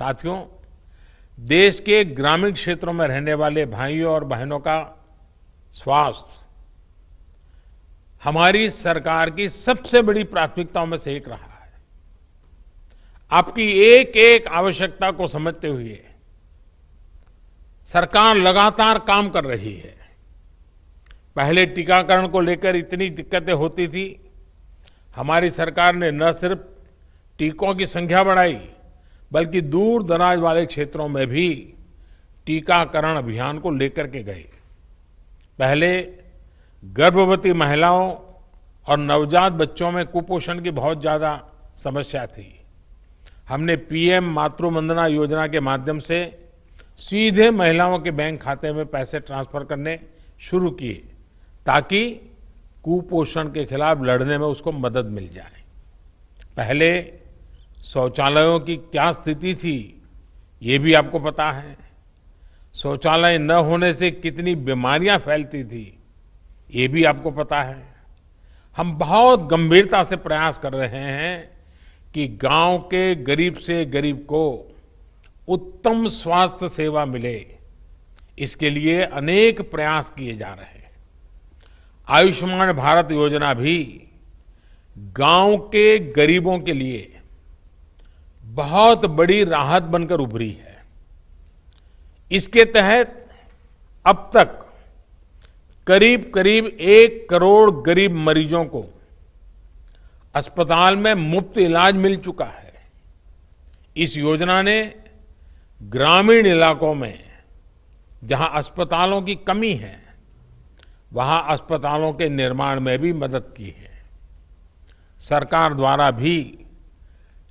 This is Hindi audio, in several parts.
साथियों, देश के ग्रामीण क्षेत्रों में रहने वाले भाइयों और बहनों का स्वास्थ्य हमारी सरकार की सबसे बड़ी प्राथमिकताओं में से एक रहा है। आपकी एक एक आवश्यकता को समझते हुए सरकार लगातार काम कर रही है। पहले टीकाकरण को लेकर इतनी दिक्कतें होती थी। हमारी सरकार ने न सिर्फ़ टीकों की संख्या बढ़ाई बल्कि दूर दराज वाले क्षेत्रों में भी टीकाकरण अभियान को लेकर के गए। पहले गर्भवती महिलाओं और नवजात बच्चों में कुपोषण की बहुत ज़्यादा समस्या थी। हमने पीएम मातृ वंदना योजना के माध्यम से सीधे महिलाओं के बैंक खाते में पैसे ट्रांसफ़र करने शुरू किए, ताकि कुपोषण के खिलाफ लड़ने में उसको मदद मिल जाए। पहले शौचालयों की क्या स्थिति थी, ये भी आपको पता है। शौचालय न होने से कितनी बीमारियाँ फैलती थी, ये भी आपको पता है। हम बहुत गंभीरता से प्रयास कर रहे हैं कि गाँव के गरीब से गरीब को उत्तम स्वास्थ्य सेवा मिले। इसके लिए अनेक प्रयास किए जा रहे हैं। आयुष्मान भारत योजना भी गाँव के गरीबों के लिए बहुत बड़ी राहत बनकर उभरी है। इसके तहत अब तक करीब करीब एक करोड़ गरीब मरीजों को अस्पताल में मुफ़्त इलाज मिल चुका है। इस योजना ने ग्रामीण इलाकों में जहाँ अस्पतालों की कमी है, वहाँ अस्पतालों के निर्माण में भी मदद की है। सरकार द्वारा भी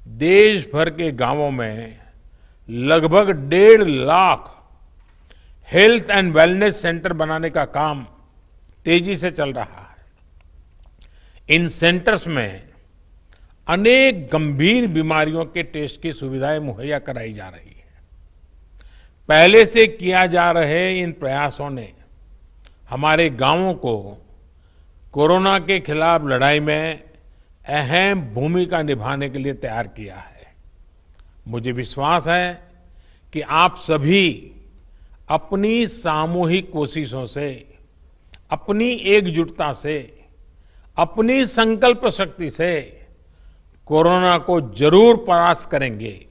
देश भर के गाँवों में लगभग डेढ़ lakh health and wellness centre बनाने का काम तेज़ी से चल रहा है। इन सेंटर्स में अनेक गंभीर बीमारियों के टेस्ट की सुविधाएँ मुहैया कराई जा रही है। पहले से किया जा रहे इन प्रयासों ने हमारे गाँवों को कोरोना के खिलाफ लड़ाई में अहम भूमिका निभाने के लिए तैयार किया है। मुझे विश्वास है कि आप सभी अपनी सामूहिक कोशिशों से, अपनी एकजुटता से, अपनी संकल्प शक्ति से कोरोना को ज़रूर परास्त करेंगे।